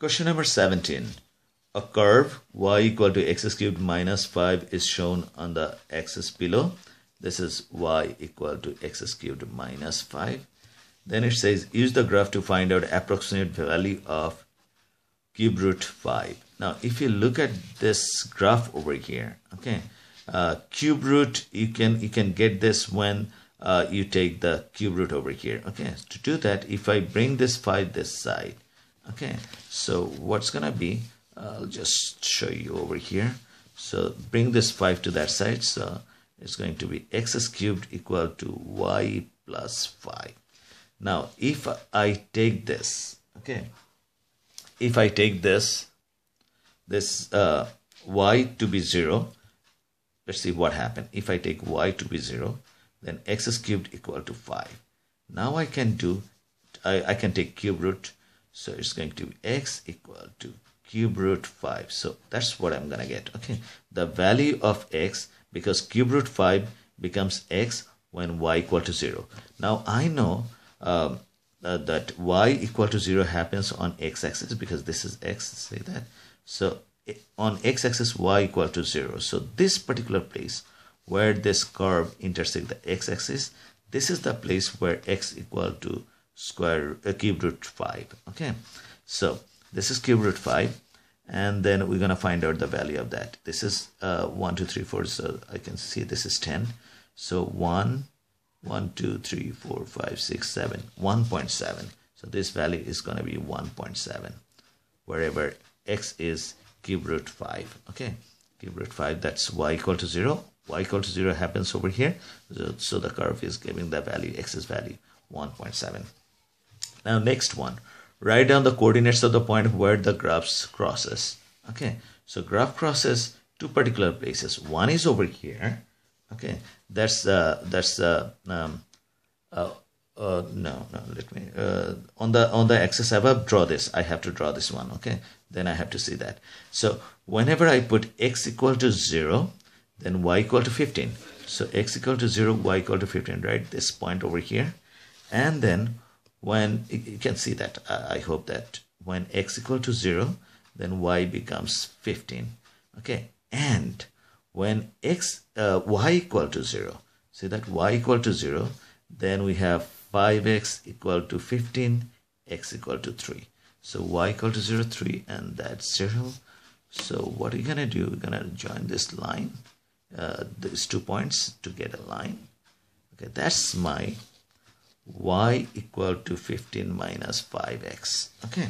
Question number 17. A curve y equal to x cubed minus 5 is shown on the axis below. This is y equal to x cubed minus 5. Then it says use the graph to find out approximate value of cube root 5. Now if you look at this graph over here, okay, uh, cube root you can you can get this when uh, you take the cube root over here. Okay, to do that if I bring this 5 this side, okay, so what's gonna be I'll just show you over here. So bring this 5 to that side so it's going to be x cubed equal to y plus 5 now if I take this okay if I take this this uh, y to be 0 let's see what happened. If I take y to be 0 then x cubed equal to 5 now I can do I, I can take cube root so it's going to be x equal to cube root 5 so that's what I'm gonna get okay? The value of x because cube root 5 becomes x when y equal to 0 now I know um, uh, that y equal to 0 happens on x-axis because this is x say that. So on x-axis y equal to 0 so this particular place where this curve intersect the x-axis this is the place where x equal to square uh, cube root 5 okay? So this is cube root 5 and then we're going to find out the value of that. This is uh, 1 2 3 4 so I can see this is 10 so 1 1 2 3 4 5 6 7 1.7 so this value is going to be 1.7 wherever x is cube root 5 okay? Cube root 5 that's y equal to 0 y equal to 0 happens over here. So, so the curve is giving the value x's value 1.7 now next one. Write down the coordinates of the point where the graphs crosses. Okay so graph crosses two particular places. One is over here. Okay that's uh that's uh, um uh, uh no no let me uh on the on the axis above draw this. I have to draw this one okay? Then i have to see that. So whenever i put x equal to 0 then y equal to 15 so x equal to 0 y equal to 15 right? This point over here. And then when you can see that I hope that when x equal to 0 then y becomes 15 okay and when x uh, y equal to 0 see that y equal to 0 then we have 5x equal to 15 x equal to 3 so y equal to 0 3 and that's 0 so what are you gonna do? We're gonna join this line uh, these two points to get a line. Okay that's my y equal to 15 minus 5x okay.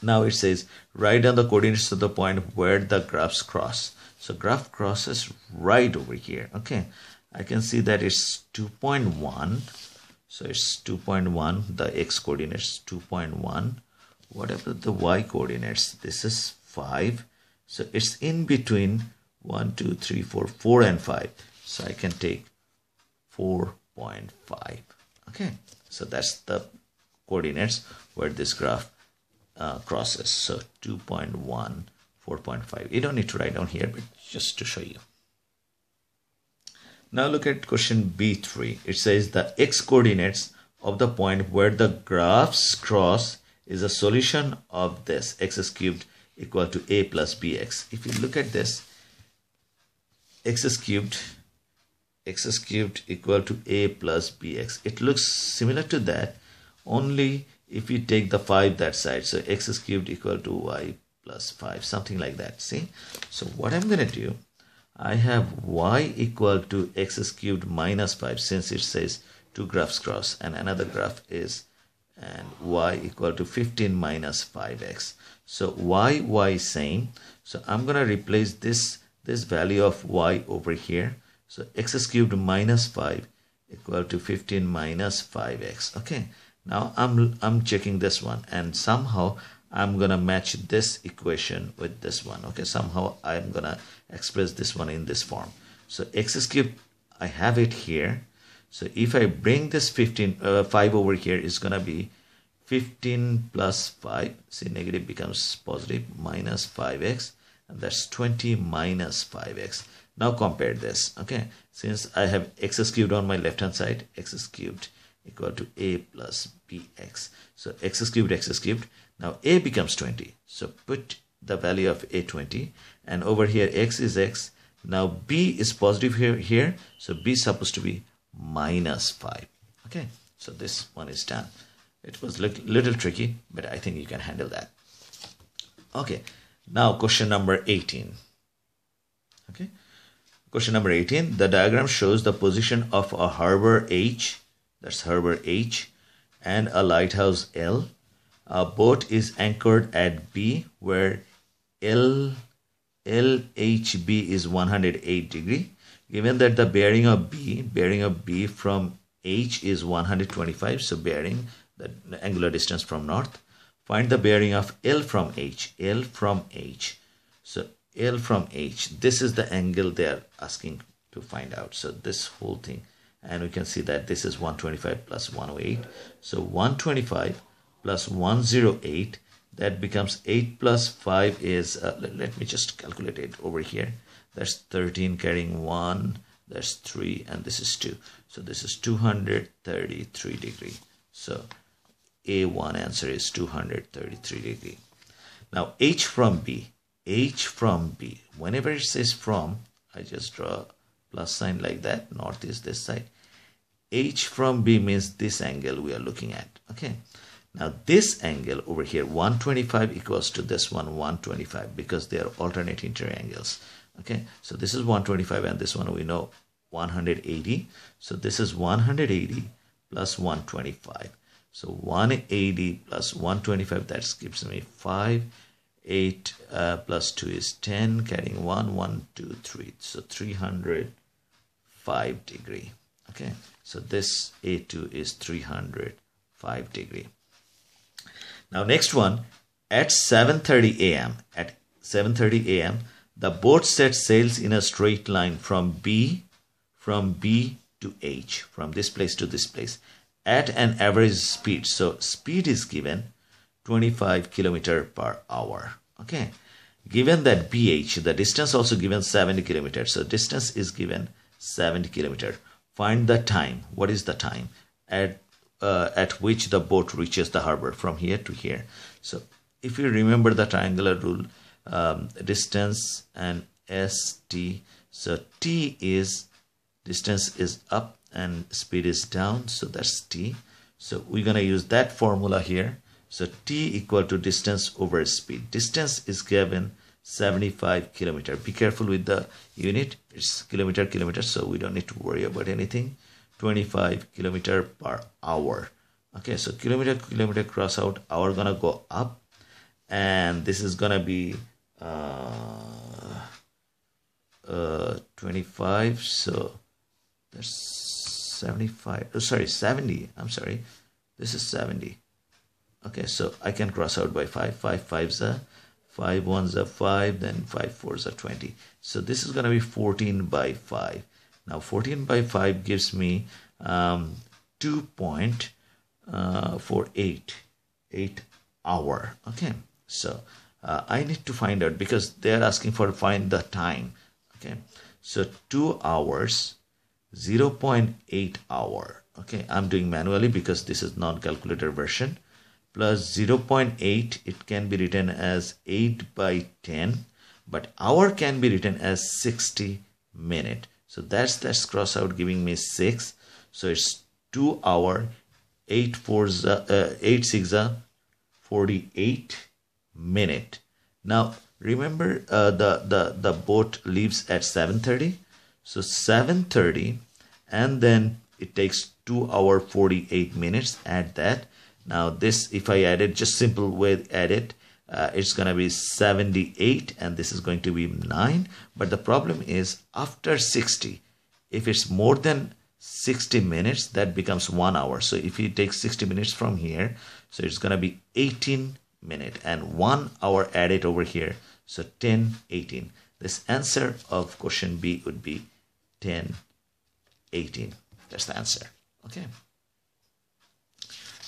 Now it says write down the coordinates to the point where the graphs cross. So graph crosses right over here. Okay. I can see that it's 2.1 so it's 2.1 the x coordinates 2.1 whatever the y coordinates this is 5 so it's in between 1 2 3 4 4 and 5 so i can take 4.5 okay. So that's the coordinates where this graph uh, crosses. So 2.1 4.5 you don't need to write down here but just to show you. Now look at question b3 it says the x coordinates of the point where the graphs cross is a solution of this. X is cubed equal to a plus bx if you look at this x is cubed x cubed equal to a plus bx. It looks similar to that only if you take the 5 that side. So x cubed equal to y plus 5 something like that. See? So what I'm going to do I have y equal to x cubed minus 5 since it says two graphs cross and another graph is and y equal to 15 minus 5x. So y y same. So I'm going to replace this this value of y over here so x cubed minus 5 equal to 15 minus 5x. Okay. Now I'm I'm checking this one and somehow I'm gonna match this equation with this one. Okay. Somehow I'm gonna express this one in this form. So x cubed I have it here. So if I bring this 15 uh, 5 over here is gonna be 15 plus 5 see negative becomes positive minus 5x and that's 20 minus 5x now compare this okay since I have x cubed on my left hand side x cubed equal to a plus bx. So x cubed x cubed. Now a becomes 20. So put the value of a 20 and over here x is x. Now b is positive here, here. So b is supposed to be minus 5. Okay, so this one is done. It was a little, little tricky, but I think you can handle that. Okay, now question number 18. Okay, question number 18. The diagram shows the position of a harbor H, that's harbor H, and a lighthouse L. A boat is anchored at B where L LHB is 108 degree. Given that the bearing of B, bearing of B from H is 125, so bearing the angular distance from north. Find the bearing of L from H, L from H. So L from H, this is the angle they are asking to find out. So this whole thing, and we can see that this is 125 plus 108. So 125 plus 108, that becomes 8 plus 5 is, uh, let, let me just calculate it over here. That's 13 carrying 1, that's 3, and this is 2. So this is 233 degree. So A1 answer is 233 degree. Now H from B, H from B, whenever it says from, I just draw plus sign like that, north is this side. H from B means this angle we are looking at, okay. Now this angle over here, 125 equals to this one, 125, because they are alternating triangles. Okay, so this is 125 and this one we know 180. So this is 180 plus 125. So 180 plus 125, that gives me 5. 8 uh, plus 2 is 10, carrying 1, 1, 2, 3. So 305 degree. Okay, so this A2 is 305 degree. Now next one, at 7.30 a.m., at 7.30 a.m., the boat sets sails in a straight line from B, from B to H, from this place to this place, at an average speed. So speed is given 25 kilometer per hour. Okay. Given that BH, the distance also given 70 kilometers. So distance is given 70 kilometer. Find the time. What is the time at uh, at which the boat reaches the harbor from here to here? So if you remember the triangular rule, um, distance and st so t is distance is up and speed is down so that's t so we're going to use that formula here so t equal to distance over speed. Distance is given 75 kilometer. Be careful with the unit. It's kilometer kilometer so we don't need to worry about anything. 25 kilometer per hour. Okay so kilometer kilometer cross out hour gonna go up. And this is gonna be uh, uh, 25 so that's 75 oh, sorry 70 i'm sorry. This is 70 okay so i can cross out by 5 5 5s are 5 1s are 5 then 5 4s are 20 so this is going to be 14 by 5 now 14 by 5 gives me um, 2.48 uh, 8 hour. Okay so uh, I need to find out because they're asking for find the time. Okay so 2 hours 0 0.8 hour. Okay I'm doing manually because this is non-calculator version plus 0 0.8 it can be written as 8 by 10 but hour can be written as 60 minute so that's that's cross out giving me 6 so it's 2 hour 8 4 uh, 8 6 48 minute. Now remember uh, the, the, the boat leaves at 7.30. So 7.30 and then it takes 2 hour 48 minutes. Add that. Now this if I add it just simple way add it uh, it's going to be 78 and this is going to be 9 but the problem is after 60 if it's more than 60 minutes that becomes 1 hour. So if you take 60 minutes from here so it's going to be 18 minute and one hour added over here. So 10 18 this answer of question b would be 10 18 that's the answer. Okay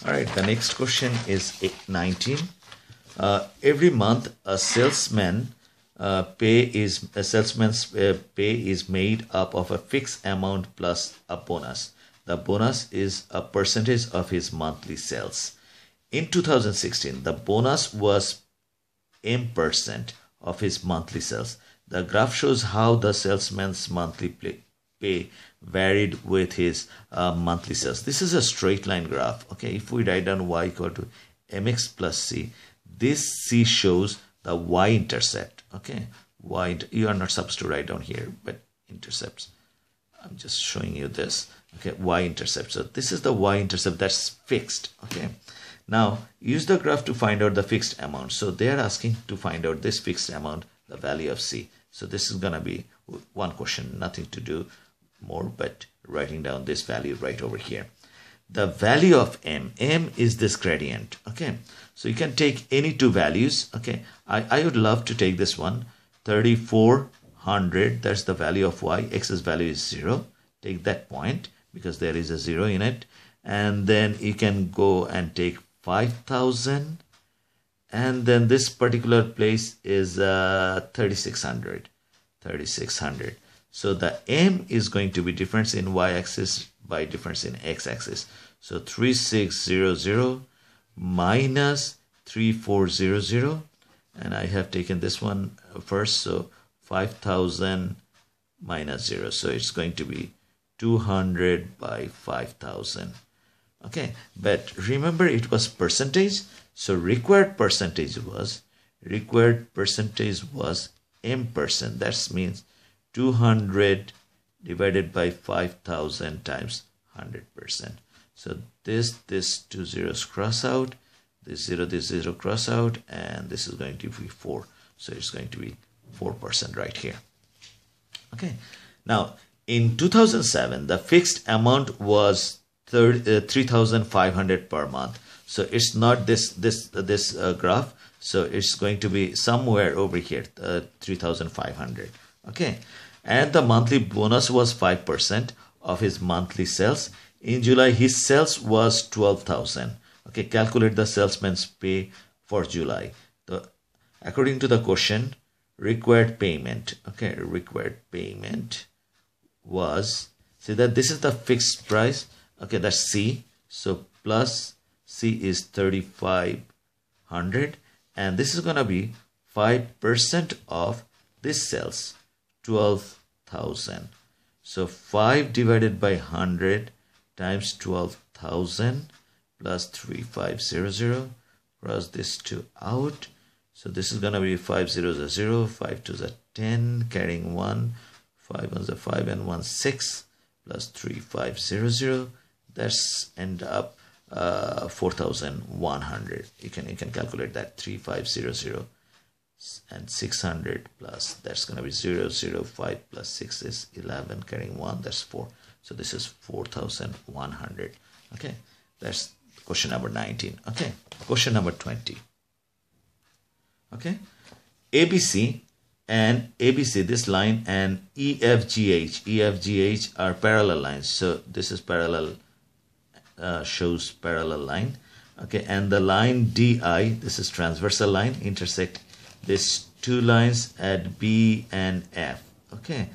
all right the next question is 19 uh, every month a salesman uh, pay is a salesman's uh, pay is made up of a fixed amount plus a bonus the bonus is a percentage of his monthly sales. In 2016, the bonus was M percent of his monthly sales. The graph shows how the salesman's monthly pay varied with his uh, monthly sales. This is a straight line graph. Okay, if we write down y equal to mx plus c, this c shows the y-intercept. Okay, y you are not supposed to write down here, but intercepts. I'm just showing you this. Okay, y-intercept. So this is the y-intercept that's fixed. Okay. Now use the graph to find out the fixed amount. So they are asking to find out this fixed amount, the value of c. So this is gonna be one question, nothing to do more, but writing down this value right over here. The value of m, m is this gradient. Okay, so you can take any two values. Okay, I, I would love to take this one, 3400, that's the value of y, x's value is 0. Take that point because there is a 0 in it. And then you can go and take 5000 and then this particular place is uh, 3600 3600 so the m is going to be difference in y-axis by difference in x-axis so 3600 minus 3400 and I have taken this one first so 5000 minus 0 so it's going to be 200 by 5000 okay but remember it was percentage? So required percentage was required percentage was m percent. That means 200 divided by 5000 times 100 percent. So this this two zeros cross out this zero this zero cross out and this is going to be 4 so it's going to be 4 percent right here. Okay. Now in 2007 the fixed amount was uh, 3500 per month. So it's not this this uh, this uh, graph. So it's going to be somewhere over here uh, 3500 okay and the monthly bonus was 5% of his monthly sales. In july his sales was 12000 okay calculate the salesman's pay for july. The according to the question required payment. Okay required payment was see that this is the fixed price. Okay that's C. So plus C is 3500 and this is gonna be 5% of this sales 12,000 so 5 divided by 100 times 12,000 plus 3500 cross this 2 out. So this is gonna be 5 zeros are 0 5 2s are 10 carrying 1 5 ones are 5 and 1 6 plus 3500 that's end up uh, 4100 you can you can calculate that 3500 and 600 plus that's going to be 0 0 5 plus 6 is 11 carrying 1 that's 4 so this is 4100 okay that's question number 19 okay question number 20 okay abc and ABC, this line, and EFGH. EFGH are parallel lines. So this is parallel, uh, shows parallel line. Okay, and the line DI, this is transversal line, intersect these two lines at B and F. Okay,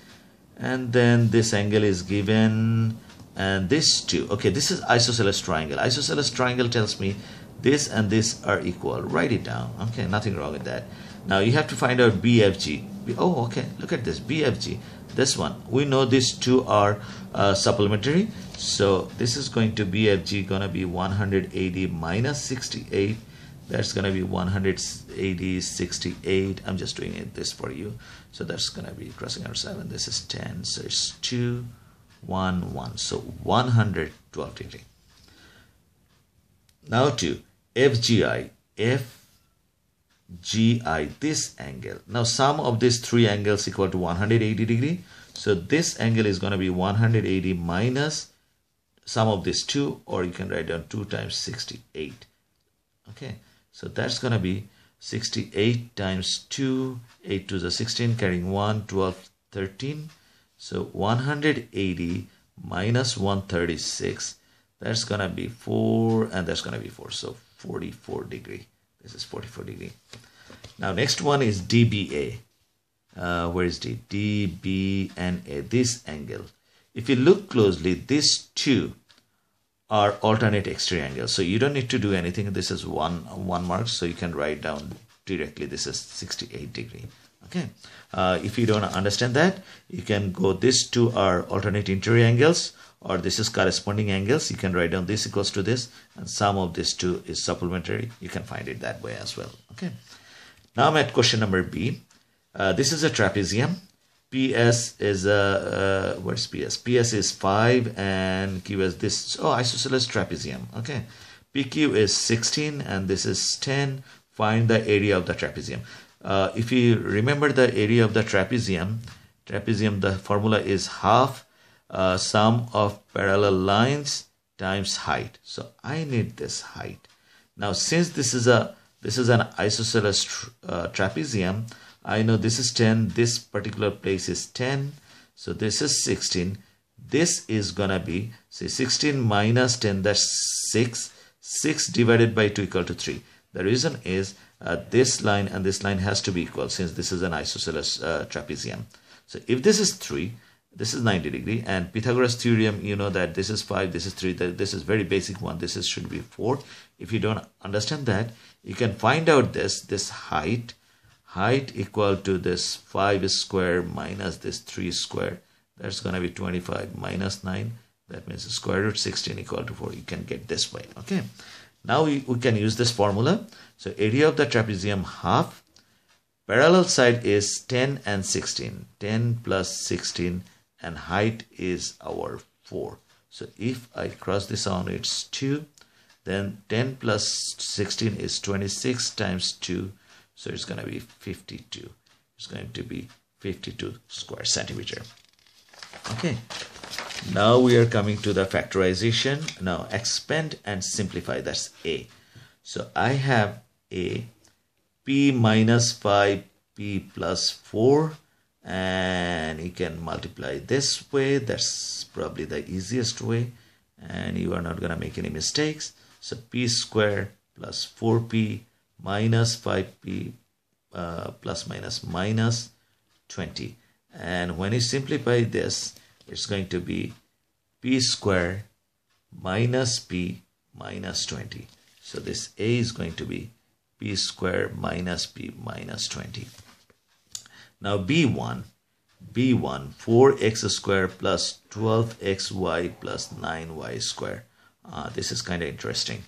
and then this angle is given, and this two. Okay, this is isosceles triangle. Isosceles triangle tells me this and this are equal. Write it down. Okay, nothing wrong with that. Now you have to find out BFG. Oh, okay. Look at this BFG. This one. We know these two are uh, supplementary. So this is going to be BFG going to be 180 minus 68. That's going to be 180 68. I'm just doing it this for you. So that's going to be crossing out 7. This is 10. So it's 2, 1, 1. So 112 degree. Now to FGI. FGI this angle. Now sum of these three angles equal to 180 degree. So this angle is going to be 180 minus sum of these two or you can write down 2 times 68. Okay, so that's going to be 68 times 2, 8 to the 16 carrying 1, 12, 13. So 180 minus 136 that's gonna be 4 and that's gonna be 4 so 44 degree this is 44 degree. Now next one is DBA. Uh, where is D? DB and A. This angle. if you look closely, these two are alternate exterior angles. So you don't need to do anything. This is one one mark, so you can write down directly. This is 68 degree. Okay. Uh, if you don't understand that, you can go. These two are alternate interior angles, or this is corresponding angles. You can write down this equals to this, and sum of these two is supplementary. You can find it that way as well. Okay. Now I'm at question number B. Uh, this is a trapezium PS is a uh, where's PS? PS is five and Q is this. Oh, isosceles trapezium. Okay, PQ is 16 and this is 10. Find the area of the trapezium. Uh, if you remember the area of the trapezium, trapezium the formula is half uh, sum of parallel lines times height. So I need this height. Now since this is a this is an isosceles tra uh, trapezium, I know this is 10 this particular place is 10 so this is 16 this is gonna be say 16 minus 10 that's 6 6 divided by 2 equal to 3 the reason is uh, this line and this line has to be equal since this is an isosceles uh, trapezium. So if this is 3 this is 90 degree and Pythagoras theorem you know that this is 5 this is 3 this is very basic one this is should be 4 if you don't understand that you can find out this this height height equal to this 5 square minus this 3 square that's going to be 25 minus 9 that means square root 16 equal to 4 you can get this way okay? Now we, we can use this formula. So area of the trapezium half parallel side is 10 and 16 10 plus 16 and height is our 4 so if I cross this on it's 2 then 10 plus 16 is 26 times 2 so it's going to be 52. It's going to be 52 square centimeter. Okay. Now we are coming to the factorization. Now expand and simplify. That's A. So I have A P minus 5 P plus 4 and you can multiply this way. That's probably the easiest way and you are not going to make any mistakes. So P square plus 4P minus 5p uh, plus minus minus 20 and when you simplify this it's going to be p square minus p minus 20 so this a is going to be p square minus p minus 20 now b1 b1 4x square plus 12xy plus 9y square. Uh, this is kind of interesting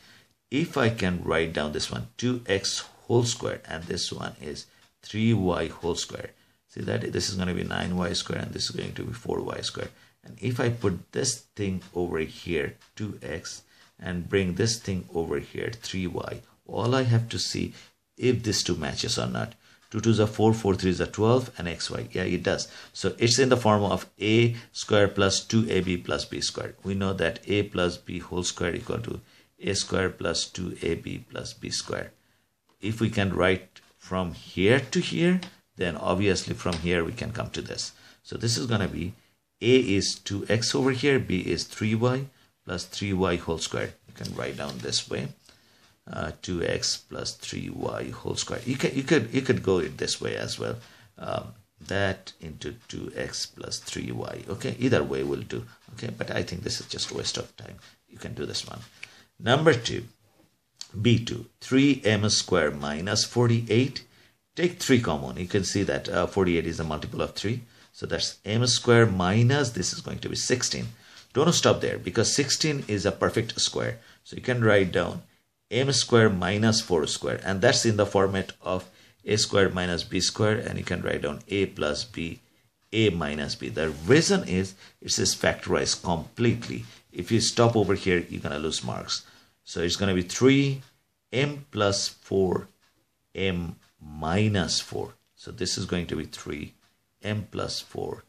if I can write down this one 2x whole square and this one is 3y whole square see that this is going to be 9y square and this is going to be 4y square and if I put this thing over here 2x and bring this thing over here 3y all I have to see if this two matches or not 2 2s a 4, 4 3s are 12 and xy. Yeah, it does. So it's in the form of a square plus 2ab plus b squared. We know that a plus b whole square equal to a square plus 2ab plus b square. If we can write from here to here, then obviously from here we can come to this. So this is going to be a is 2x over here, b is 3y plus 3y whole square. You can write down this way. Uh, 2x plus 3y whole square. You can you could you could go it this way as well. Um, that into 2x plus 3y. Okay, either way will do. Okay, but I think this is just waste of time. You can do this one. Number 2, B2, 3m square minus 48. Take 3 common. You can see that uh, 48 is a multiple of 3. So that's m square minus, this is going to be 16. Don't stop there because 16 is a perfect square. So you can write down m square minus 4 square and that's in the format of a square minus b square and you can write down a plus b a minus b. The reason is it says factorize completely. If you stop over here, you're going to lose marks. So it's going to be 3 m plus 4 m minus 4. So this is going to be 3 m plus 4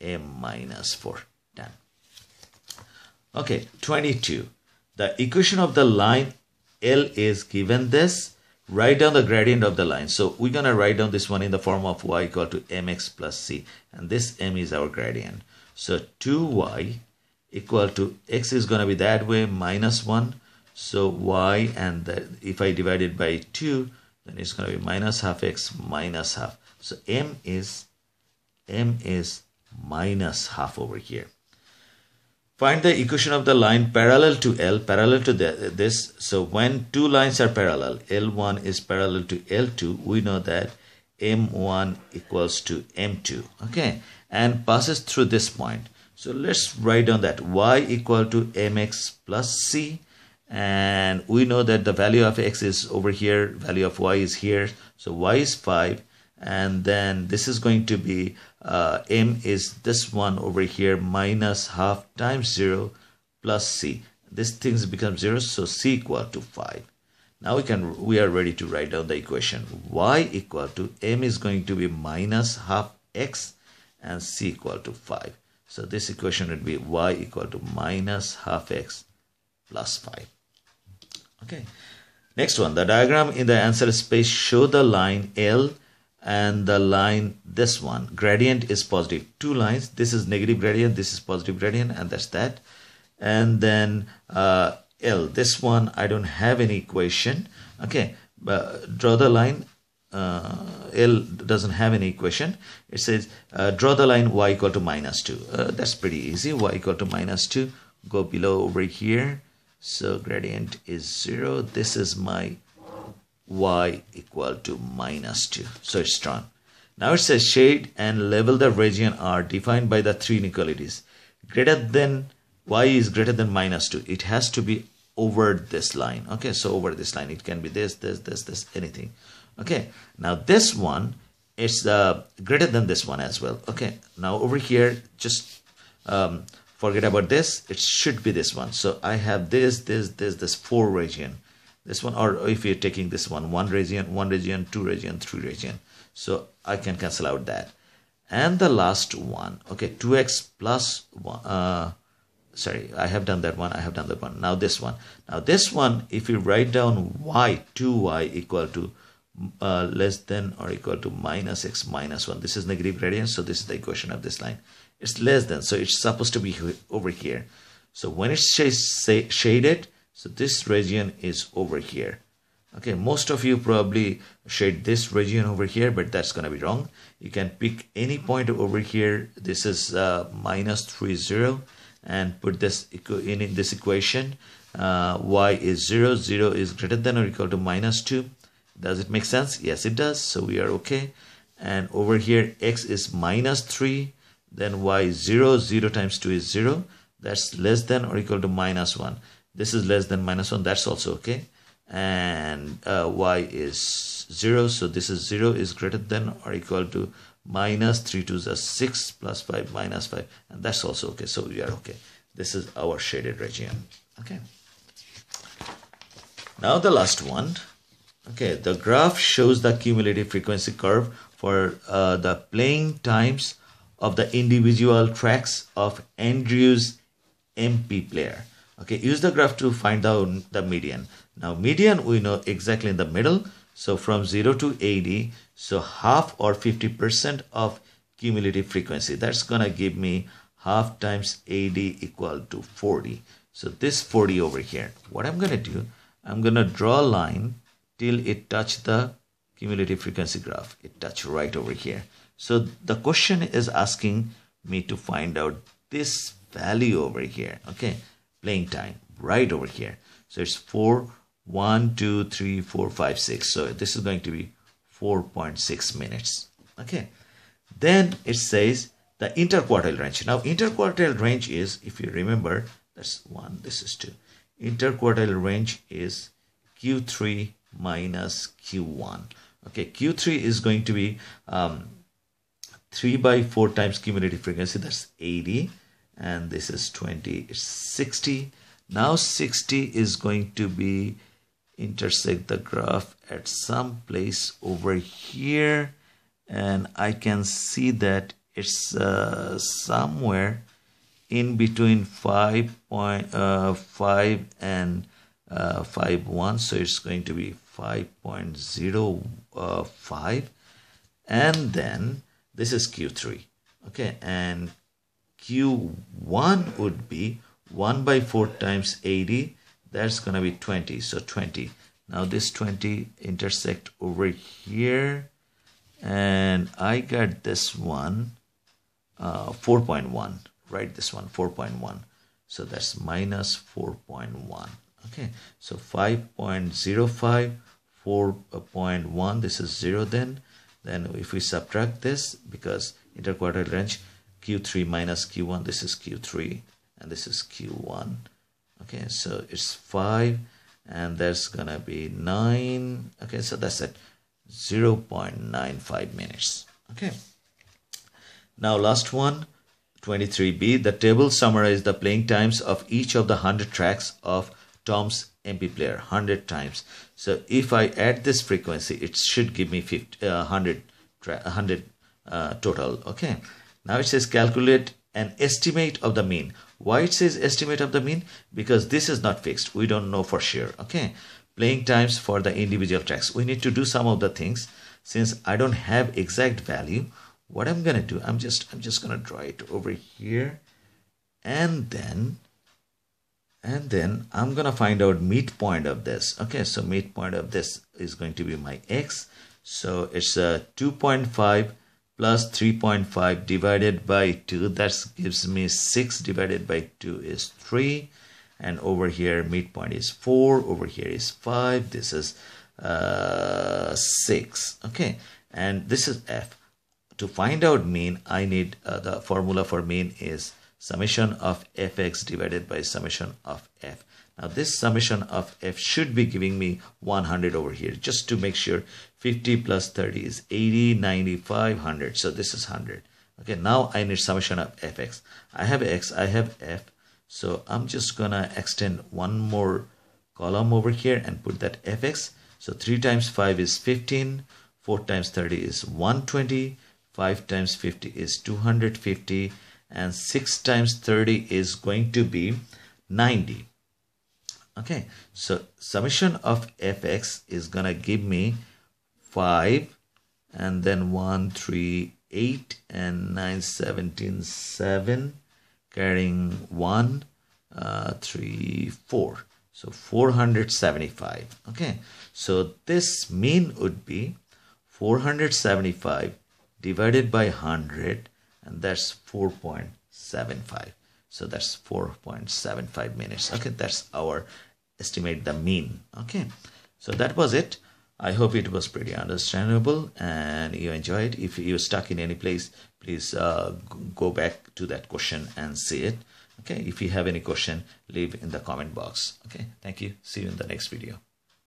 m minus 4. Done. Okay, 22. The equation of the line L is given this. Write down the gradient of the line. So we're going to write down this one in the form of y equal to mx plus c. And this m is our gradient. So 2y equal to x is going to be that way minus 1 so y and the, if I divide it by 2 then it's going to be minus half x minus half so m is m is minus half over here find the equation of the line parallel to L, parallel to the, this. So when two lines are parallel, L1 is parallel to L2, we know that M1 equals to M2, okay, and passes through this point. So let's write down that y equal to mx plus c and we know that the value of x is over here, value of y is here. So y is 5 and then this is going to be uh, m is this one over here minus half times 0 plus c. This thing becomes 0 so c equal to 5. Now we can we are ready to write down the equation y equal to m is going to be minus half x and c equal to 5. So this equation would be y equal to minus half x plus 5. Okay. Next one, the diagram in the answer space show the line L and the line this one gradient is positive. two lines this is negative gradient this is positive gradient and that's that and then uh, L this one I don't have any equation okay but draw the line uh, L doesn't have any equation. It says uh, draw the line y equal to minus 2. Uh, that's pretty easy. y equal to minus 2. Go below over here. So gradient is 0. This is my y equal to minus 2. So it's drawn. Now it says shade and level the region are defined by the three inequalities. Greater than y is greater than minus 2. It has to be over this line. Okay, so over this line. It can be this, this, this, this, anything okay now this one is uh, greater than this one as well okay now over here just um, forget about this it should be this one. So I have this this this this four region. This one or if you're taking this one one region one region two region three region. So I can cancel out that. And the last one okay 2x plus one uh, sorry I have done that one I have done that one. Now this one. Now this one if you write down y 2y equal to uh, less than or equal to minus x minus 1. This is negative gradient, so this is the equation of this line. It's less than, so it's supposed to be over here. So when it's sh shaded, so this region is over here. Okay, most of you probably shade this region over here, but that's to be wrong. You can pick any point over here. This is uh, minus 3, 0, and put this in this equation. Uh, y is 0, 0 is greater than or equal to minus 2 does it make sense? Yes, it does. So we are okay. And over here, x is minus 3. Then y is 0. 0 times 2 is 0. That's less than or equal to minus 1. This is less than minus 1. That's also okay. And uh, y is 0. So this is 0 is greater than or equal to minus 3 to the 6 plus 5 minus 5. And that's also okay. So we are okay. This is our shaded region. Okay. Now the last one. Okay, the graph shows the cumulative frequency curve for uh, the playing times of the individual tracks of Andrew's MP player. Okay, use the graph to find out the median. Now, median we know exactly in the middle. So from 0 to 80, so half or 50% of cumulative frequency. That's to give me half times 80 equal to 40. So this 40 over here. What I'm to do, I'm to draw a line till it touch the cumulative frequency graph. It touch right over here. So the question is asking me to find out this value over here. Okay, playing time right over here. So it's 4, 1, 2, 3, 4, 5, 6. So this is going to be 4.6 minutes. Okay, then it says the interquartile range. Now interquartile range is, if you remember, that's 1, this is 2. Interquartile range is Q3 minus Q1. Okay, Q3 is going to be um, 3 by 4 times cumulative frequency, that's 80. And this is 20, it's 60. Now 60 is going to be intersect the graph at some place over here. And I can see that it's uh, somewhere in between 5.5 uh, 5 and uh, 5 1 so it's going to be 5.05 and then this is q3 okay and q1 would be 1 by 4 times 80 that's gonna be 20 so 20 now this 20 intersect over here and I got this one uh, 4.1 right this one 4.1 so that's minus 4.1 okay so 5.05 4.1 this is 0 then then if we subtract this because interquartile range q3 minus q1 this is q3 and this is q1 okay so it's 5 and there's gonna be 9 okay so that's at 0 0.95 minutes. Okay. Now last one 23b the table summarizes the playing times of each of the 100 tracks of Tom's MP player 100 times so if I add this frequency it should give me 50, uh, 100 100 uh, total okay? Now it says calculate an estimate of the mean. Why it says estimate of the mean? Because this is not fixed. We don't know for sure okay? Playing times for the individual tracks. We need to do some of the things. Since I don't have exact value what I'm gonna do I'm just I'm just gonna draw it over here. And then and then I'm gonna find out midpoint of this. Okay so midpoint of this is going to be my x. So it's a 2.5 plus 3.5 divided by 2 that gives me 6 divided by 2 is 3 and over here midpoint is 4 over here is 5 this is uh, 6 okay and this is f. To find out mean I need uh, the formula for mean is summation of fx divided by summation of f now this summation of f should be giving me 100 over here just to make sure 50 plus 30 is 80, 95, 100. So this is 100. Okay, now I need summation of fx. I have x, I have f. So I'm just gonna extend one more column over here and put that fx. So 3 times 5 is 15, 4 times 30 is 120, 5 times 50 is 250, and 6 times 30 is going to be 90 okay so summation of fx is gonna give me 5 and then 1 3 8 and 9 17 7 carrying 1 uh, 3 4 so 475 okay so this mean would be 475 divided by 100 and that's 4.75 so that's 4.75 minutes. Okay that's our estimate the mean. Okay so that was it. I hope it was pretty understandable and you enjoyed. If you're stuck in any place please uh, go back to that question and see it. Okay if you have any question leave in the comment box. Okay thank you. See you in the next video